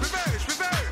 Reverse, reverse.